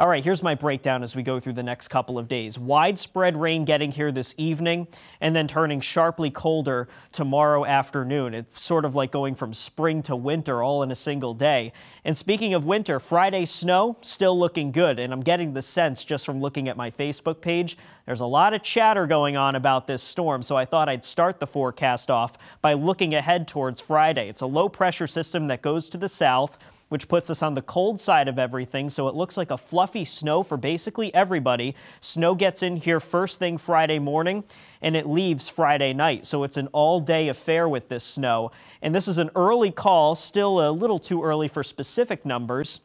All right, here's my breakdown as we go through the next couple of days. Widespread rain getting here this evening and then turning sharply colder tomorrow afternoon. It's sort of like going from spring to winter all in a single day. And speaking of winter, Friday snow still looking good. And I'm getting the sense just from looking at my Facebook page, there's a lot of chatter going on about this storm. So I thought I'd start the forecast off by looking ahead towards Friday. It's a low pressure system that goes to the south which puts us on the cold side of everything. So it looks like a fluffy snow for basically everybody. Snow gets in here first thing Friday morning and it leaves Friday night. So it's an all day affair with this snow. And this is an early call, still a little too early for specific numbers.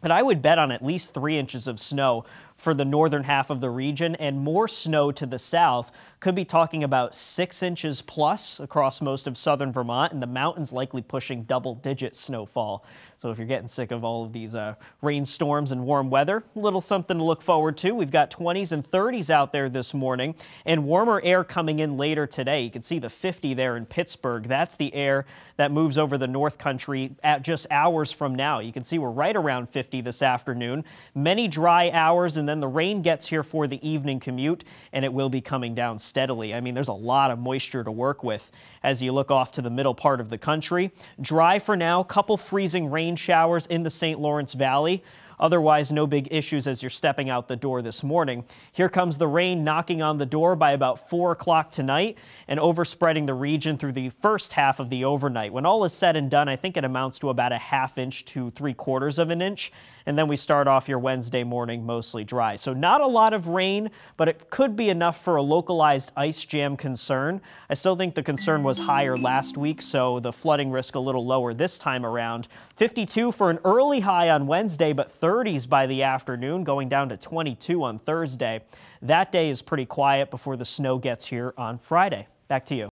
But I would bet on at least three inches of snow for the northern half of the region and more snow to the south. Could be talking about six inches plus across most of southern Vermont and the mountains likely pushing double digit snowfall. So if you're getting sick of all of these uh, rainstorms and warm weather, a little something to look forward to. We've got 20s and 30s out there this morning and warmer air coming in later today. You can see the 50 there in Pittsburgh. That's the air that moves over the North Country at just hours from now. You can see we're right around 50 this afternoon. Many dry hours and then the rain gets here for the evening commute and it will be coming down steadily. I mean, there's a lot of moisture to work with as you look off to the middle part of the country. Dry for now, couple freezing rain showers in the St. Lawrence Valley. Otherwise, no big issues as you're stepping out the door this morning. Here comes the rain knocking on the door by about 4 o'clock tonight and overspreading the region through the first half of the overnight. When all is said and done, I think it amounts to about a half inch to three quarters of an inch. And then we start off your Wednesday morning mostly dry. So not a lot of rain, but it could be enough for a localized ice jam concern. I still think the concern was higher last week, so the flooding risk a little lower this time around. 52 for an early high on Wednesday, but 30s by the afternoon, going down to 22 on Thursday. That day is pretty quiet before the snow gets here on Friday. Back to you.